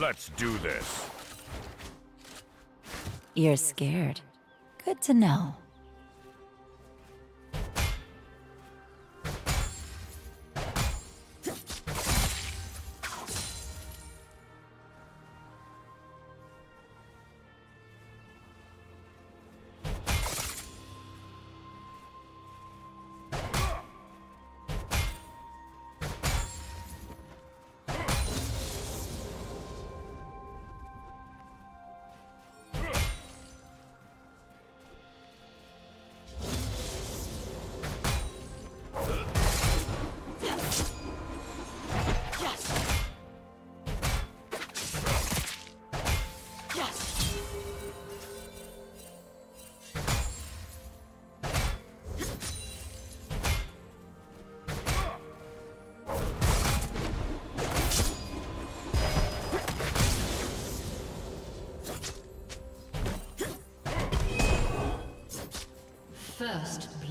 Let's do this. You're scared. Good to know.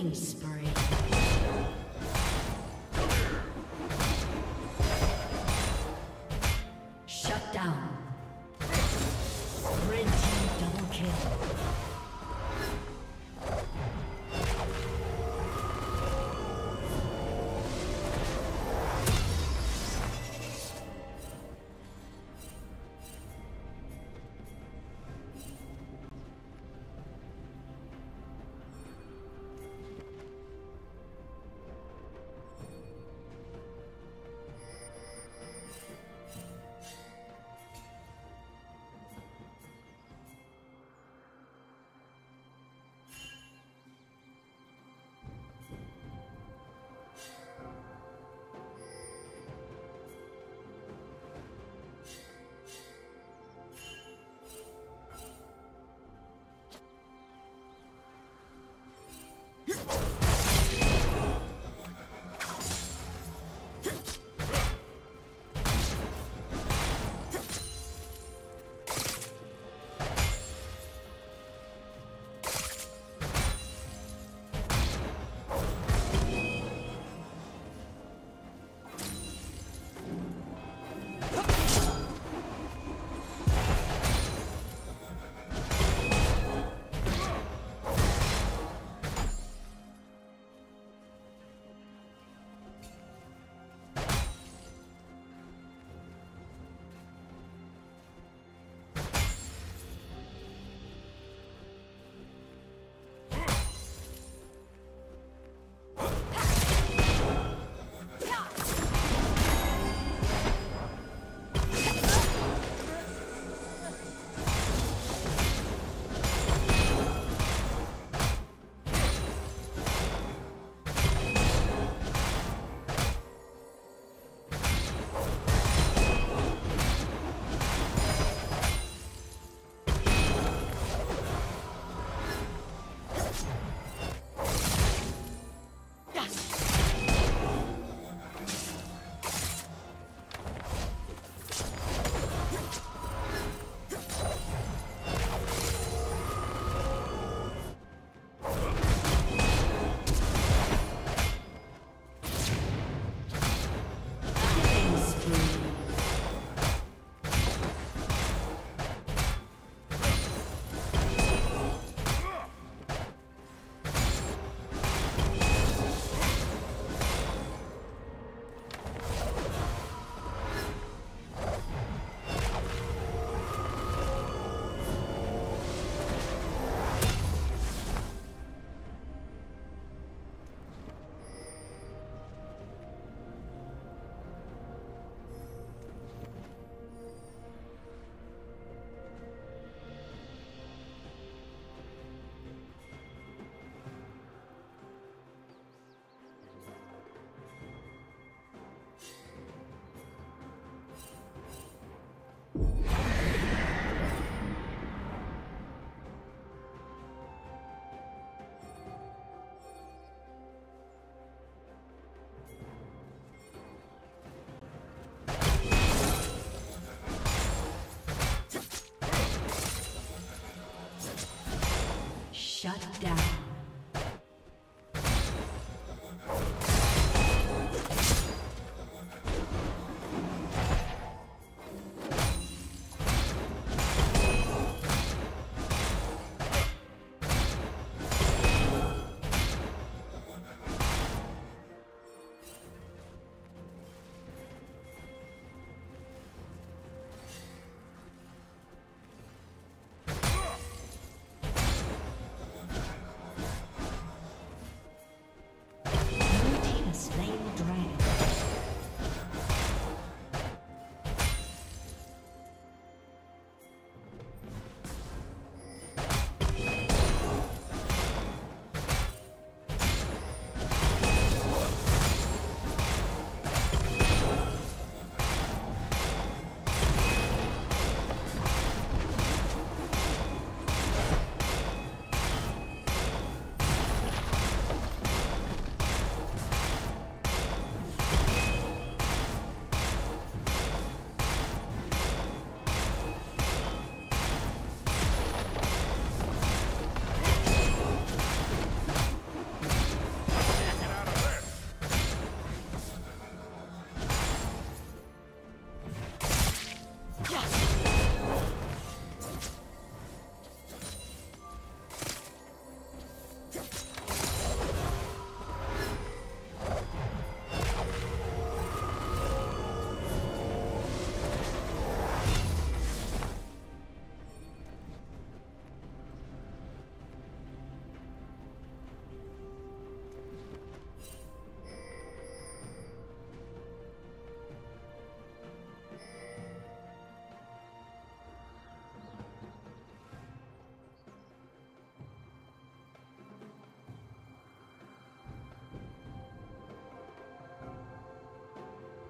Killing spree.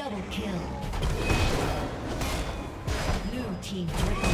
Double kill. Blue team triple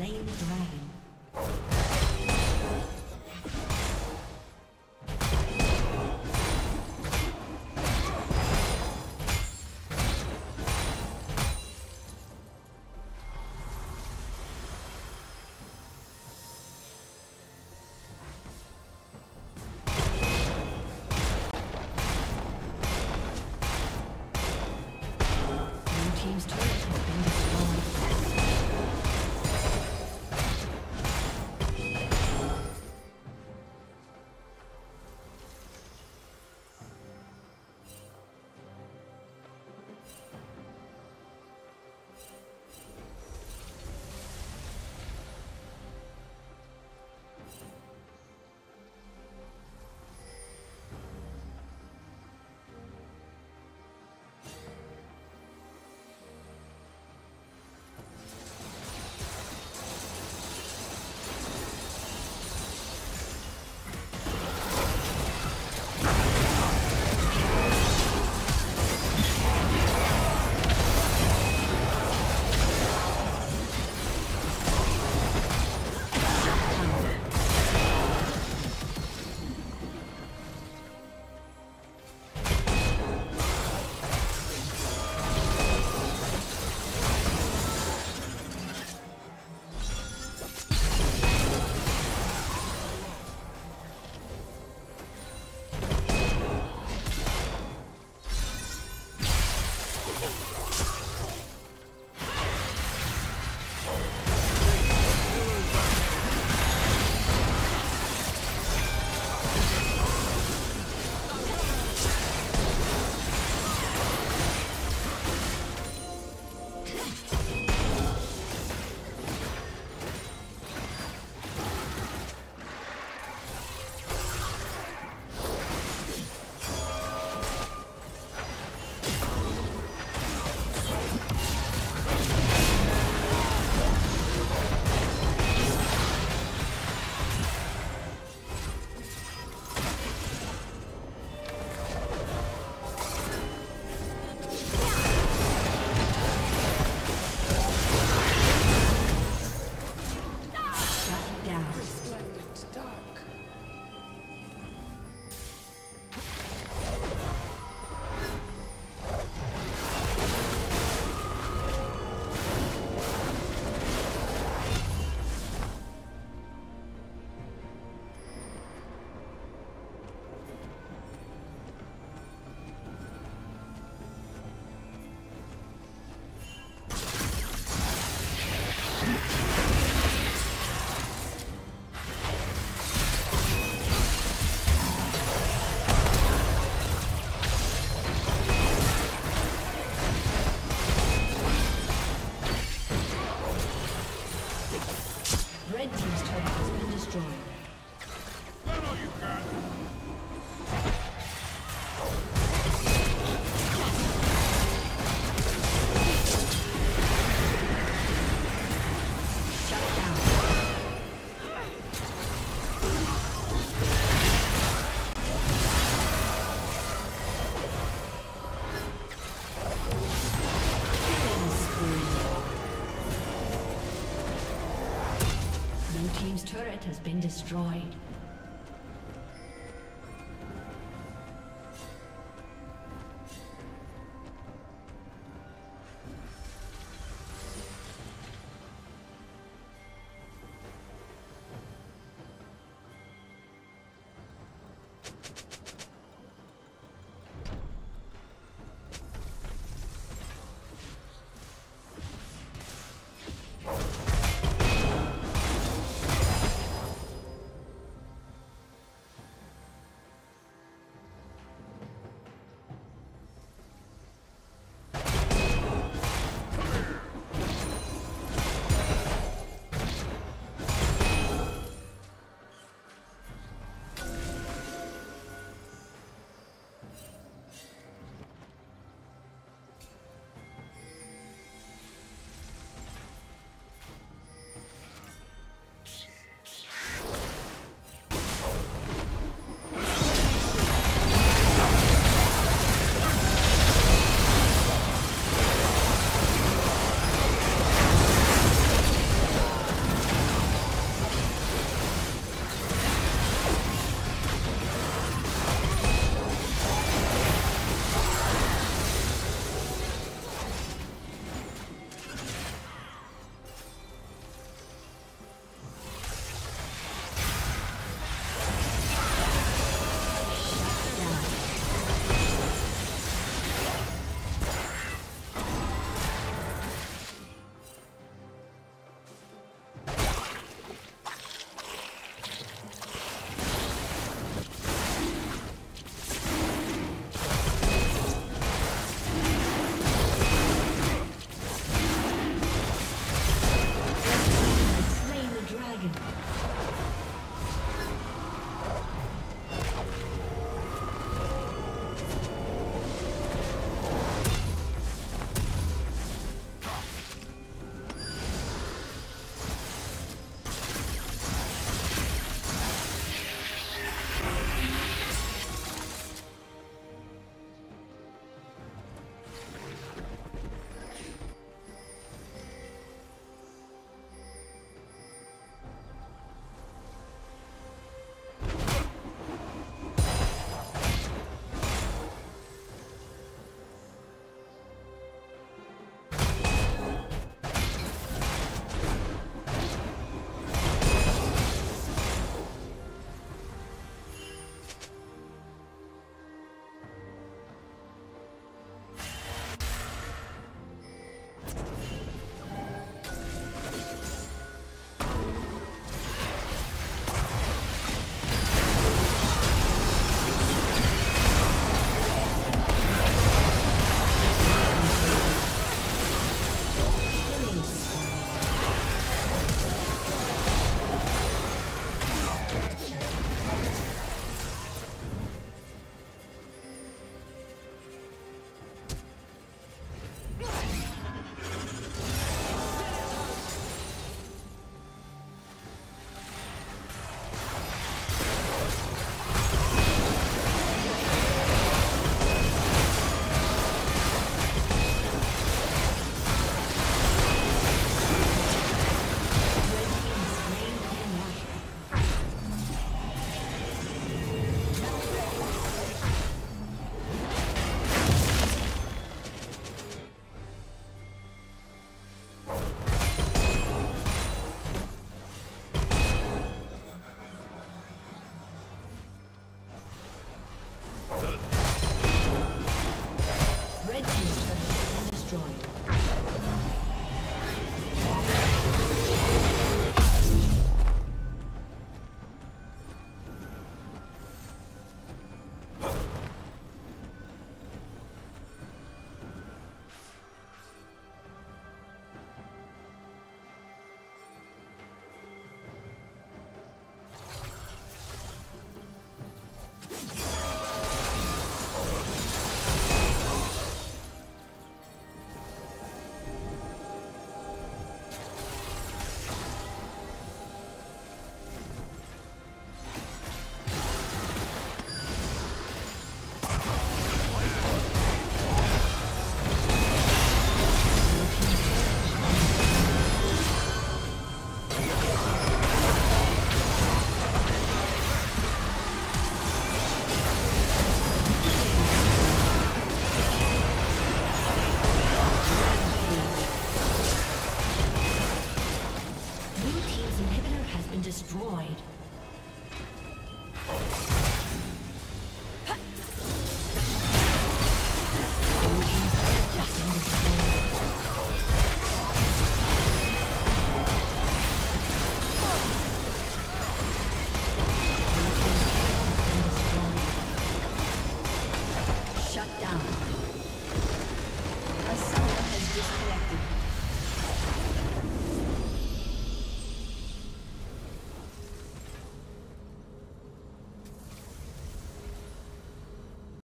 slain the dragon. Has been destroyed.